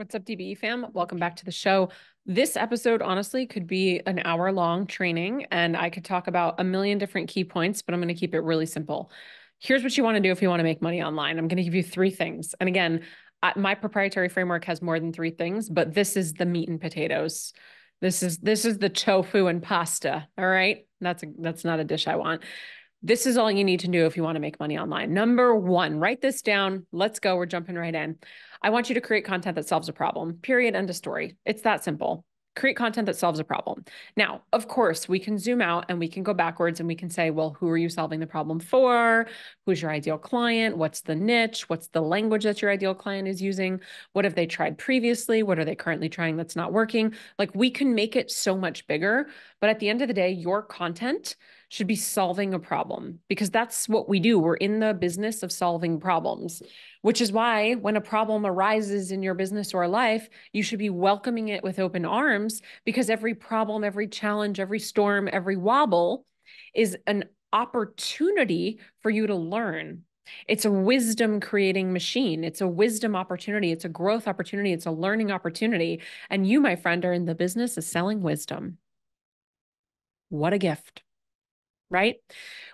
What's up, DBE fam? Welcome back to the show. This episode, honestly, could be an hour long training, and I could talk about a million different key points, but I'm going to keep it really simple. Here's what you want to do if you want to make money online. I'm going to give you three things. And again, my proprietary framework has more than three things, but this is the meat and potatoes. This is this is the tofu and pasta. All right, that's a, that's not a dish I want. This is all you need to do if you want to make money online. Number one, write this down. Let's go. We're jumping right in. I want you to create content that solves a problem, period, end of story. It's that simple. Create content that solves a problem. Now, of course, we can zoom out and we can go backwards and we can say, well, who are you solving the problem for? Who's your ideal client? What's the niche? What's the language that your ideal client is using? What have they tried previously? What are they currently trying that's not working? Like we can make it so much bigger. But at the end of the day, your content should be solving a problem because that's what we do. We're in the business of solving problems, which is why when a problem arises in your business or life, you should be welcoming it with open arms because every problem, every challenge, every storm, every wobble is an opportunity for you to learn. It's a wisdom creating machine. It's a wisdom opportunity. It's a growth opportunity. It's a learning opportunity. And you, my friend, are in the business of selling wisdom. What a gift right?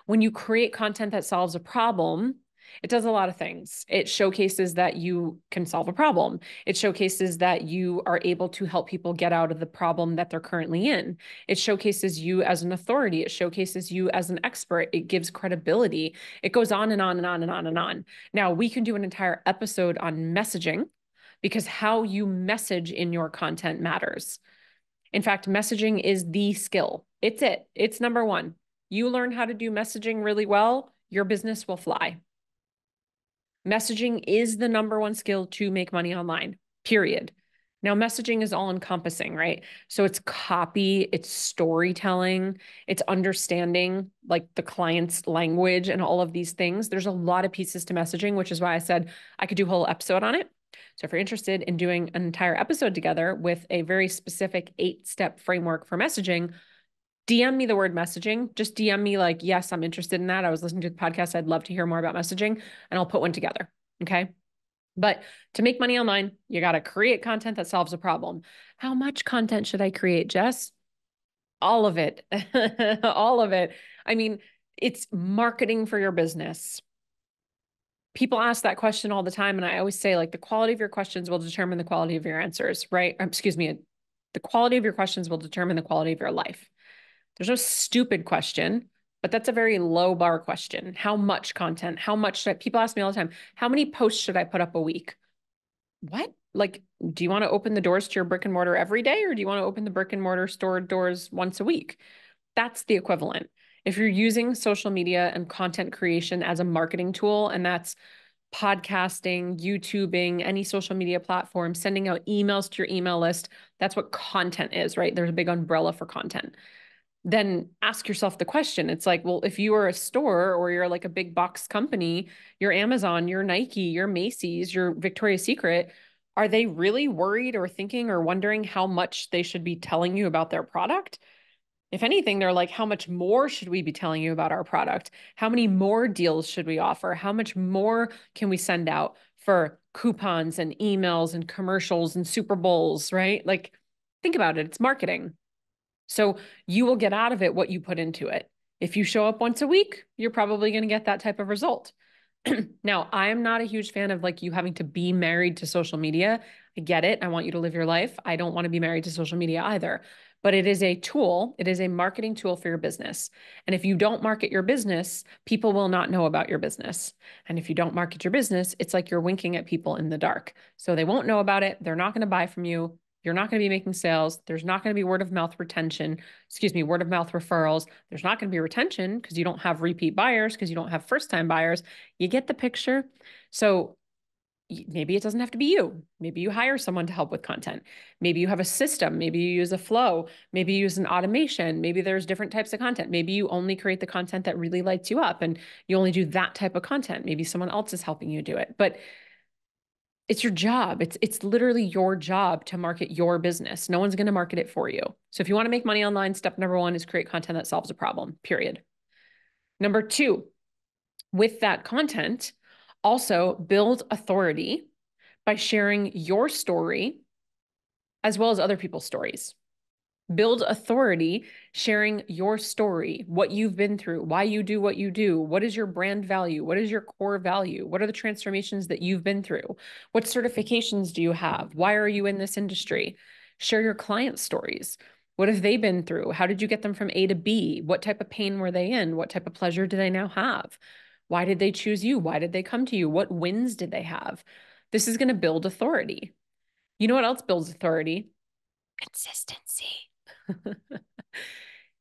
When you create content that solves a problem, it does a lot of things. It showcases that you can solve a problem. It showcases that you are able to help people get out of the problem that they're currently in. It showcases you as an authority. It showcases you as an expert. It gives credibility. It goes on and on and on and on and on. Now, we can do an entire episode on messaging because how you message in your content matters. In fact, messaging is the skill. It's it. It's number one. You learn how to do messaging really well, your business will fly. Messaging is the number one skill to make money online, period. Now, messaging is all encompassing, right? So it's copy, it's storytelling, it's understanding like the client's language and all of these things. There's a lot of pieces to messaging, which is why I said I could do a whole episode on it. So if you're interested in doing an entire episode together with a very specific eight step framework for messaging, DM me the word messaging. Just DM me, like, yes, I'm interested in that. I was listening to the podcast. I'd love to hear more about messaging, and I'll put one together. Okay. But to make money online, you got to create content that solves a problem. How much content should I create, Jess? All of it. All of it. I mean, it's marketing for your business. People ask that question all the time. And I always say, like, the quality of your questions will determine the quality of your answers, right? Excuse me. The quality of your questions will determine the quality of your life. There's no stupid question, but that's a very low bar question. How much content? How much should I, people ask me all the time, how many posts should I put up a week? What? Like, do you want to open the doors to your brick and mortar every day or do you want to open the brick and mortar store doors once a week? That's the equivalent. If you're using social media and content creation as a marketing tool, and that's podcasting, YouTubing, any social media platform, sending out emails to your email list, that's what content is, right? There's a big umbrella for content then ask yourself the question. It's like, well, if you are a store or you're like a big box company, your Amazon, your Nike, your Macy's, your Victoria's Secret, are they really worried or thinking or wondering how much they should be telling you about their product? If anything, they're like, how much more should we be telling you about our product? How many more deals should we offer? How much more can we send out for coupons and emails and commercials and Super Bowls, right? Like, think about it. It's marketing. So you will get out of it what you put into it. If you show up once a week, you're probably going to get that type of result. now, I am not a huge fan of like you having to be married to social media. I get it. I want you to live your life. I don't want to be married to social media either. But it is a tool, it is a marketing tool for your business. And if you don't market your business, people will not know about your business. And if you don't market your business, it's like you're winking at people in the dark. So they won't know about it. They're not going to buy from you. You're not going to be making sales. There's not going to be word of mouth retention, excuse me, word of mouth referrals. There's not going to be retention because you don't have repeat buyers, because you don't have first time buyers. You get the picture. So maybe it doesn't have to be you. Maybe you hire someone to help with content. Maybe you have a system. Maybe you use a flow. Maybe you use an automation. Maybe there's different types of content. Maybe you only create the content that really lights you up and you only do that type of content. Maybe someone else is helping you do it. But it's your job. It's it's literally your job to market your business. No one's going to market it for you. So if you want to make money online, step number 1 is create content that solves a problem. Period. Number 2, with that content, also build authority by sharing your story as well as other people's stories. Build authority sharing your story, what you've been through, why you do what you do, what is your brand value, what is your core value, what are the transformations that you've been through, what certifications do you have, why are you in this industry? Share your client stories. What have they been through? How did you get them from A to B? What type of pain were they in? What type of pleasure do they now have? Why did they choose you? Why did they come to you? What wins did they have? This is going to build authority. You know what else builds authority? Consistency.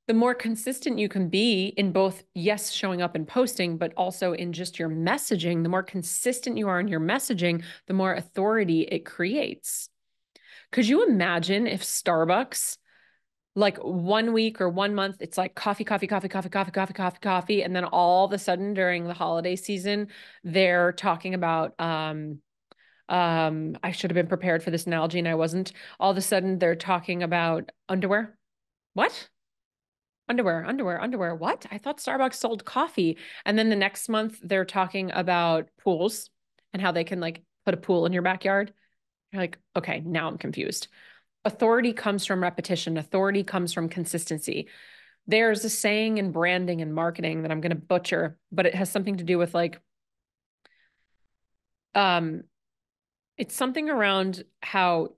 The more consistent you can be in both, yes, showing up and posting, but also in just your messaging, the more consistent you are in your messaging, the more authority it creates. Could you imagine if Starbucks, like one week or one month, it's like coffee, coffee, coffee, coffee, coffee, coffee, coffee, coffee. And then all of a sudden during the holiday season, they're talking about, um, um, I should have been prepared for this analogy and I wasn't. All of a sudden they're talking about underwear. What? Underwear, underwear, underwear. What? I thought Starbucks sold coffee. And then the next month they're talking about pools and how they can like put a pool in your backyard. You're like, okay, now I'm confused. Authority comes from repetition, authority comes from consistency. There's a saying in branding and marketing that I'm going to butcher, but it has something to do with like um it's something around how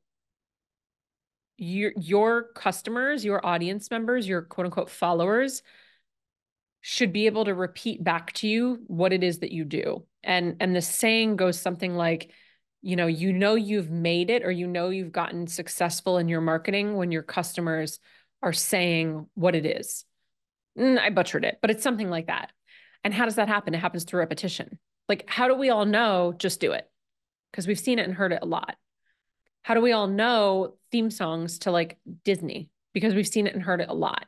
your your customers, your audience members, your quote unquote followers should be able to repeat back to you what it is that you do. And and the saying goes something like, you know, you know you've made it or you know you've gotten successful in your marketing when your customers are saying what it is. Mm, I butchered it, but it's something like that. And how does that happen? It happens through repetition. Like, how do we all know? Just do it because we've seen it and heard it a lot. How do we all know theme songs to like Disney? Because we've seen it and heard it a lot.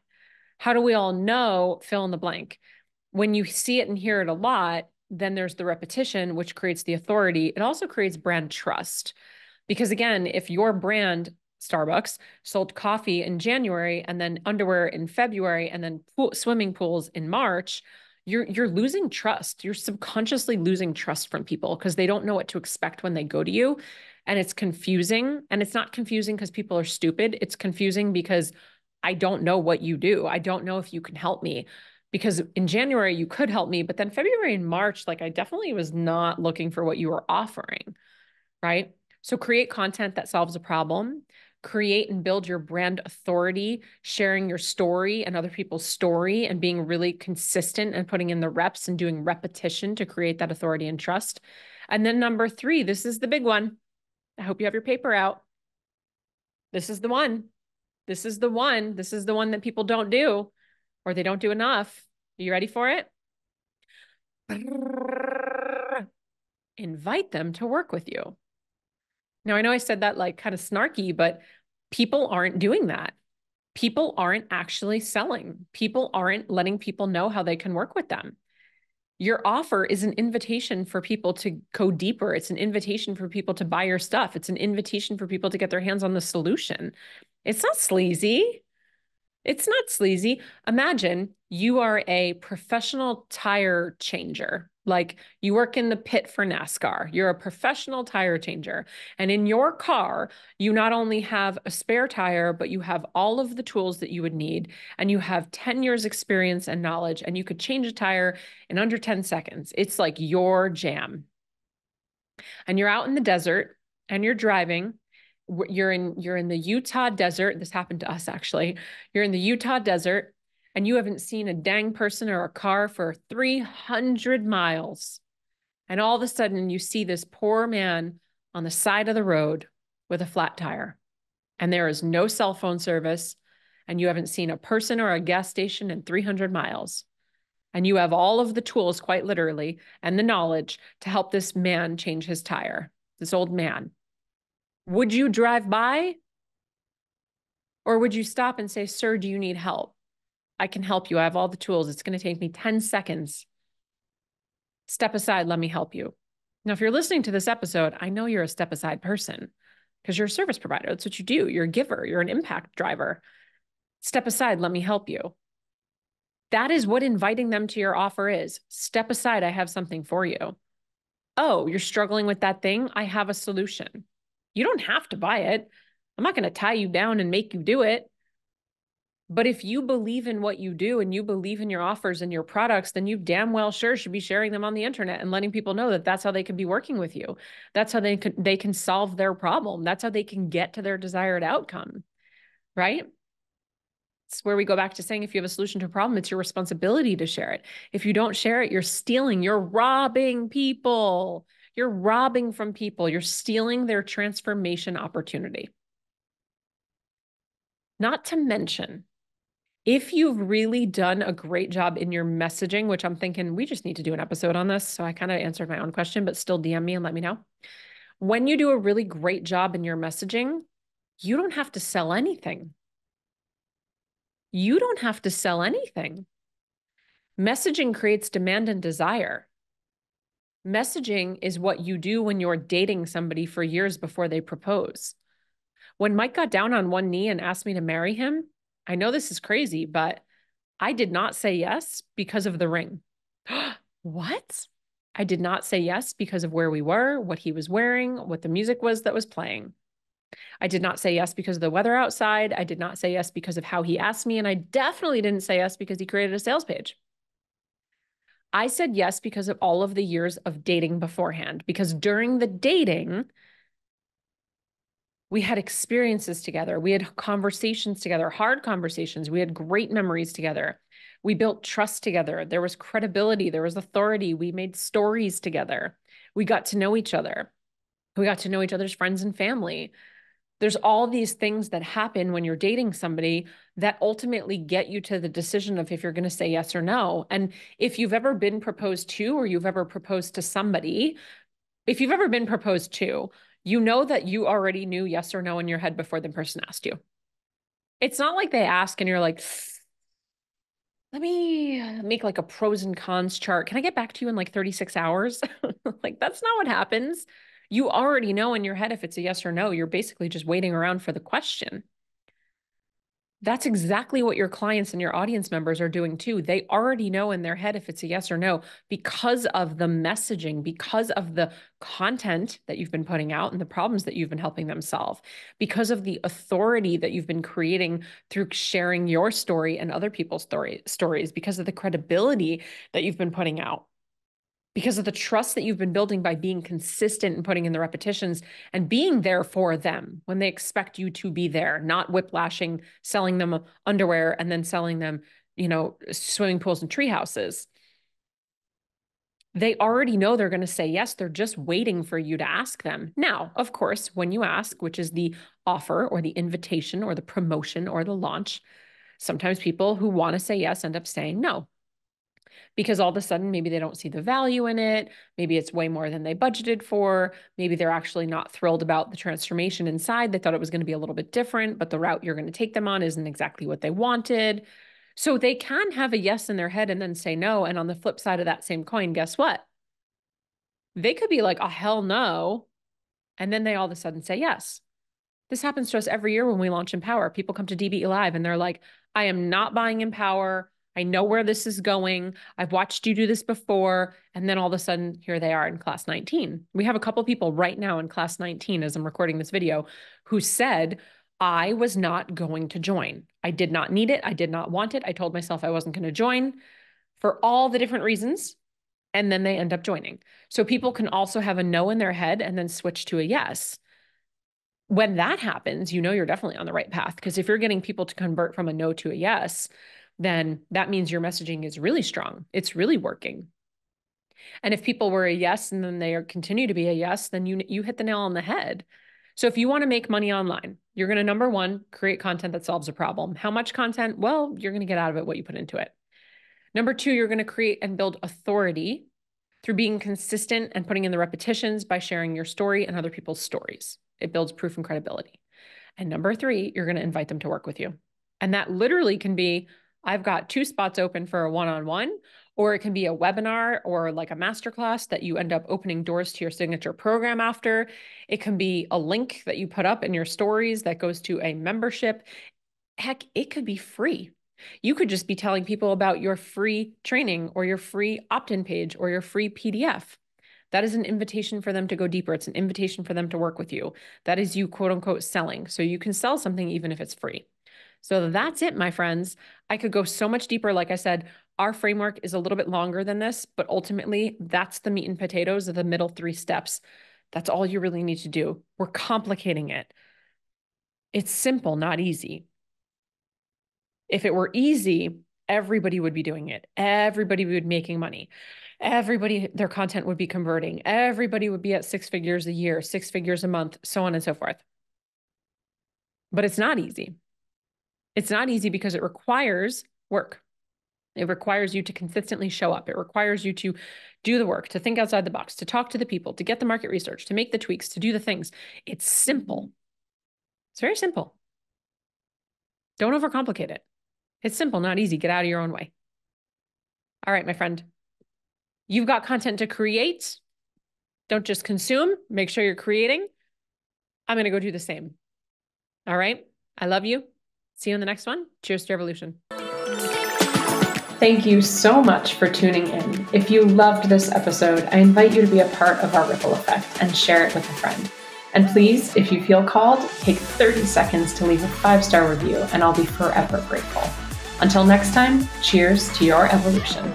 How do we all know fill in the blank? When you see it and hear it a lot, then there's the repetition, which creates the authority. It also creates brand trust. Because again, if your brand, Starbucks, sold coffee in January and then underwear in February and then swimming pools in March, you're you're losing trust. You're subconsciously losing trust from people because they don't know what to expect when they go to you. And it's confusing. And it's not confusing because people are stupid. It's confusing because I don't know what you do. I don't know if you can help me. Because in January you could help me, but then February and March, like I definitely was not looking for what you were offering. Right. So create content that solves a problem create and build your brand authority, sharing your story and other people's story, and being really consistent and putting in the reps and doing repetition to create that authority and trust. And then number three, this is the big one. I hope you have your paper out. This is the one. This is the one. This is the one that people don't do or they don't do enough. Are you ready for it? Invite them to work with you. Now, I know I said that like kind of snarky, but people aren't doing that. People aren't actually selling. People aren't letting people know how they can work with them. Your offer is an invitation for people to go deeper. It's an invitation for people to buy your stuff. It's an invitation for people to get their hands on the solution. It's not sleazy. It's not sleazy. Imagine you are a professional tire changer. Like you work in the pit for NASCAR, you're a professional tire changer. And in your car, you not only have a spare tire, but you have all of the tools that you would need. And you have 10 years experience and knowledge, and you could change a tire in under 10 seconds. It's like your jam. And you're out in the desert and you're driving you're in you're in the Utah desert. This happened to us actually. You're in the Utah desert and you haven't seen a dang person or a car for 300 miles. And all of a sudden you see this poor man on the side of the road with a flat tire. And there is no cell phone service and you haven't seen a person or a gas station in 300 miles. And you have all of the tools, quite literally, and the knowledge to help this man change his tire, this old man. Would you drive by? Or would you stop and say, Sir, do you need help? I can help you. I have all the tools. It's going to take me 10 seconds. Step aside. Let me help you. Now, if you're listening to this episode, I know you're a step aside person because you're a service provider. That's what you do. You're a giver, you're an impact driver. Step aside. Let me help you. That is what inviting them to your offer is. Step aside. I have something for you. Oh, you're struggling with that thing? I have a solution. You don't have to buy it. I'm not going to tie you down and make you do it. But if you believe in what you do and you believe in your offers and your products, then you damn well sure should be sharing them on the internet and letting people know that that's how they can be working with you. That's how they can they can solve their problem. That's how they can get to their desired outcome. Right? It's where we go back to saying if you have a solution to a problem, it's your responsibility to share it. If you don't share it, you're stealing, you're robbing people. You're robbing from people. You're stealing their transformation opportunity. Not to mention, if you've really done a great job in your messaging, which I'm thinking we just need to do an episode on this. So I kind of answered my own question, but still DM me and let me know. When you do a really great job in your messaging, you don't have to sell anything. You don't have to sell anything. Messaging creates demand and desire. Messaging is what you do when you're dating somebody for years before they propose. When Mike got down on one knee and asked me to marry him, I know this is crazy, but I did not say yes because of the ring. what? I did not say yes because of where we were, what he was wearing, what the music was that was playing. I did not say yes because of the weather outside. I did not say yes because of how he asked me. And I definitely didn't say yes because he created a sales page. I said yes because of all of the years of dating beforehand, because during the dating, we had experiences together. We had conversations together, hard conversations. We had great memories together. We built trust together. There was credibility, there was authority. We made stories together. We got to know each other. We got to know each other's friends and family there's all these things that happen when you're dating somebody that ultimately get you to the decision of if you're going to say yes or no. And if you've ever been proposed to or you've ever proposed to somebody, if you've ever been proposed to, you know that you already knew yes or no in your head before the person asked you. It's not like they ask and you're like, let me uh, make like a pros and cons chart. Can I get back to you in like 36 hours? like, that's not what happens you already know in your head if it's a yes or no. You're basically just waiting around for the question. That's exactly what your clients and your audience members are doing too. They already know in their head if it's a yes or no because of the messaging, because of the content that you've been putting out and the problems that you've been helping them solve, because of the authority that you've been creating through sharing your story and other people's story, stories, because of the credibility that you've been putting out because of the trust that you've been building by being consistent and putting in the repetitions and being there for them when they expect you to be there, not whiplashing, selling them uh, underwear and then selling them, you know, swimming pools and tree houses. They already know they're going to say yes. They're just waiting for you to ask them. Now, of course, when you ask, which is the offer or the invitation or the promotion or the launch, sometimes people who want to say yes end up saying no because all of a sudden maybe they don't see the value in it. Maybe it's way more than they budgeted for. Maybe they're actually not thrilled about the transformation inside. They thought it was going to be a little bit different, but the route you're going to take them on isn't exactly what they wanted. So they can have a yes in their head and then say no. And on the flip side of that same coin, guess what? They could be like, oh, hell no. And then they all of a sudden say yes. This happens to us every year when we launch Empower. People come to DBE Live and they're like, I am not buying Empower. I know where this is going. I've watched you do this before. And then all of a sudden, here they are in class 19. We have a couple people right now in class 19 as I'm recording this video who said, I was not going to join. I did not need it. I did not want it. I told myself I wasn't going to join for all the different reasons. And then they end up joining. So people can also have a no in their head and then switch to a yes. When that happens, you know you're definitely on the right path. Because if you're getting people to convert from a no to a yes, then that means your messaging is really strong. It's really working. And if people were a yes and then they are, continue to be a yes, then you you hit the nail on the head. So if you want to make money online, you're going to number 1, create content that solves a problem. How much content? Well, you're going to get out of it what you put into it. Number 2, you're going to create and build authority through being consistent and putting in the repetitions by sharing your story and other people's stories. It builds proof and credibility. And number 3, you're going to invite them to work with you. And that literally can be I've got two spots open for a one on one, or it can be a webinar or like a masterclass that you end up opening doors to your signature program after. It can be a link that you put up in your stories that goes to a membership. Heck, it could be free. You could just be telling people about your free training or your free opt in page or your free PDF. That is an invitation for them to go deeper. It's an invitation for them to work with you. That is you, quote unquote, selling. So you can sell something even if it's free. So that's it, my friends. I could go so much deeper. Like I said, our framework is a little bit longer than this, but ultimately, that's the meat and potatoes of the middle three steps. That's all you really need to do. We're complicating it. It's simple, not easy. If it were easy, everybody would be doing it. Everybody would be making money. Everybody, their content would be converting. Everybody would be at six figures a year, six figures a month, so on and so forth. But it's not easy. It's not easy because it requires work. It requires you to consistently show up. It requires you to do the work, to think outside the box, to talk to the people, to get the market research, to make the tweaks, to do the things. It's simple. It's very simple. Don't overcomplicate it. It's simple, not easy. Get out of your own way. All right, my friend. You've got content to create. Don't just consume, make sure you're creating. I'm going to go do the same. All right. I love you. See you in the next one. Cheers to evolution. Thank you so much for tuning in. If you loved this episode, I invite you to be a part of our ripple effect and share it with a friend. And please, if you feel called, take 30 seconds to leave a five star review, and I'll be forever grateful. Until next time, cheers to your evolution.